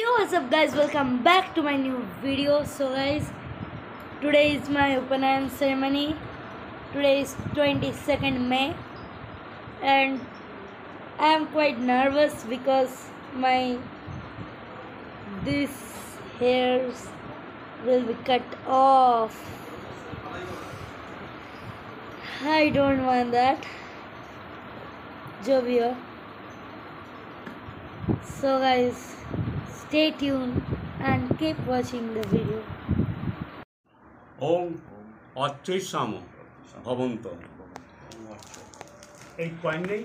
Yo what's up guys? Welcome back to my new video. So guys today is my Upanyan ceremony. Today is 22nd May. And I am quite nervous because my this hairs will be cut off. I don't want that. जो So, guys. Stay tuned and keep watching the video ওম অচ্চৈসাম ভবন্ত এই coin নেই